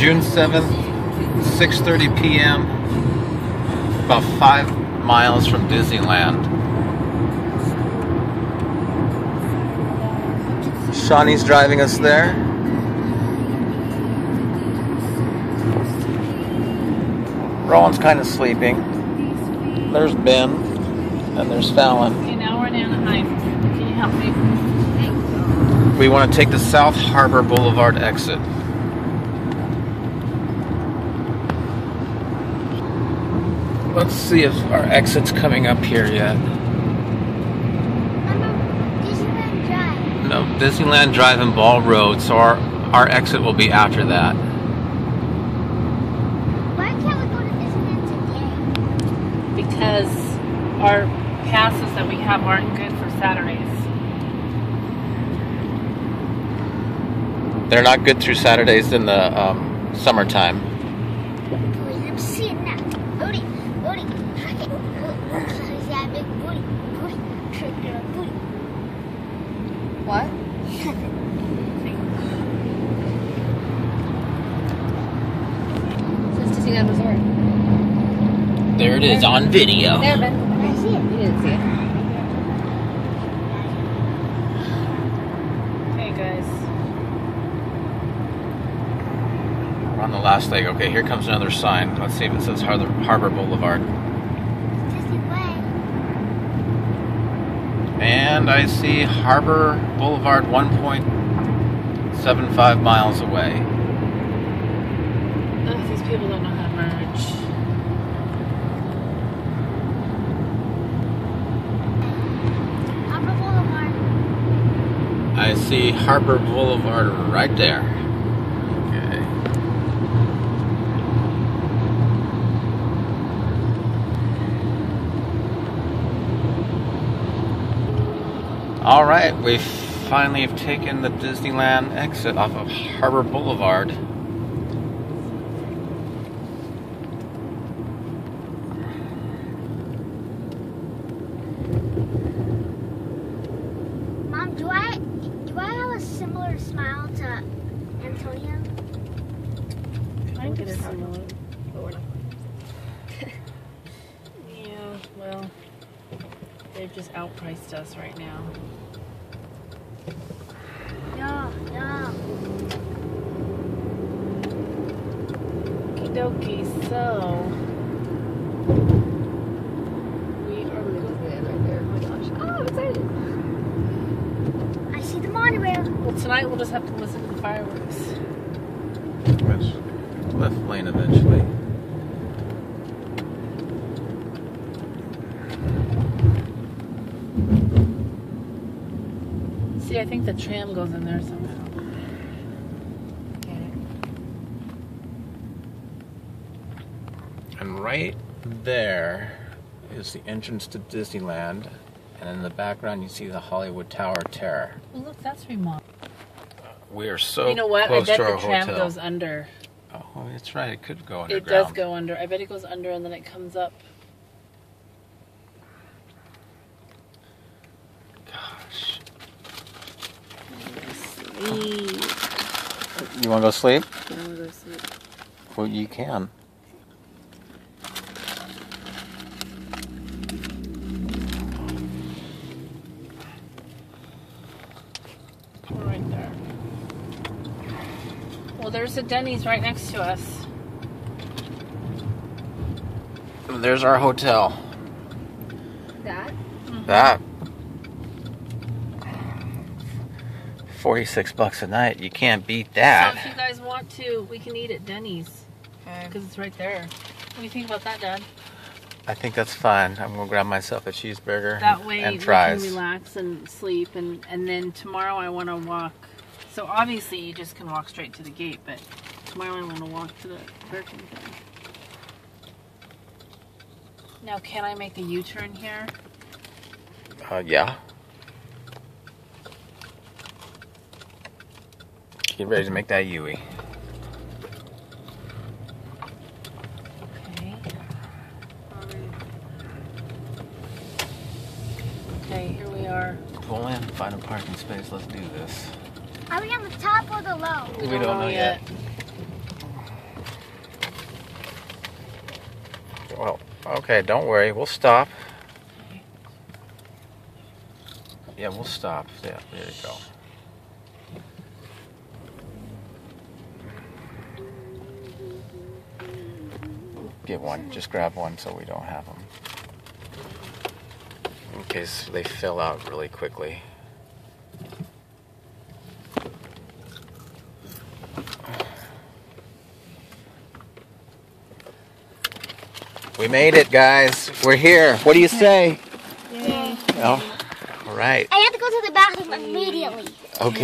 June 7th, 6:30 p.m. About 5 miles from Disneyland. Shawnee's driving us there. Rowan's kind of sleeping. There's Ben, and there's Fallon. Okay, now we're in Anaheim. Can you help me? We want to take the South Harbor Boulevard exit. Let's see if our exit's coming up here yet. Disneyland Drive. No, Disneyland Drive and Ball Road, so our, our exit will be after that. Why can't we go to Disneyland today? Because our passes that we have aren't good for Saturdays. They're not good through Saturdays in the um, summertime. Trick girl, booty. What? Says Disneyland Resort. There it is on video. There, Ben. I see it. You didn't see it. Okay, guys. We're on the last leg. Okay, here comes another sign. Let's see if it says Harbor, Harbor Boulevard. Disneyland. And I see Harbor Boulevard 1.75 miles away. Ugh, these people don't know how to merge. Harbor Boulevard. I see Harbor Boulevard right there. Okay. All right, we finally have taken the Disneyland exit off of Harbor Boulevard. Mom, do I do I have a similar smile to Antonia? Kind of similar. Yeah, well, they've just outpriced us right now. No, no. Okie dokie, so. We are Look at Disneyland right there. Oh my gosh. Oh, I'm excited. I see the monorail. Well, tonight we'll just have to listen to the fireworks. Left lane eventually. See, I think the tram goes in there somehow. And right there is the entrance to Disneyland. And in the background, you see the Hollywood Tower Terror. Well, look, that's remodeled. We are so you know what? I bet the tram hotel. goes under. Oh, that's right. It could go under. It does go under. I bet it goes under and then it comes up. Gosh. Eee. You want to go sleep? I wanna go sleep. Well, you can. We're right there. Well, there's a Denny's right next to us. There's our hotel. That? That. 46 bucks a night. You can't beat So if you guys want to, we can eat at Denny's because it's right there. What do you think about that, Dad? I think that's fine. I'm going to grab myself a cheeseburger That way and we can relax and sleep, and and then tomorrow I want to walk. So obviously you just can walk straight to the gate, but tomorrow I want to walk to the Burger King. Now, can I make a U-turn here? Uh, yeah. Get ready to make that Yui. Okay. Okay, here we are. Pull in, find a parking space. Let's do this. Are we on the top or the low? We, don't, don't, know, yet. yet. Well, okay, don't worry. We'll stop. Yeah, we'll stop. Yeah, there you go. Get one. Just grab one so we don't have them. In case they fill out really quickly. We made it, guys. We're here. What do you say? Yay. Oh, all right. I have to go to the bathroom immediately. Okay.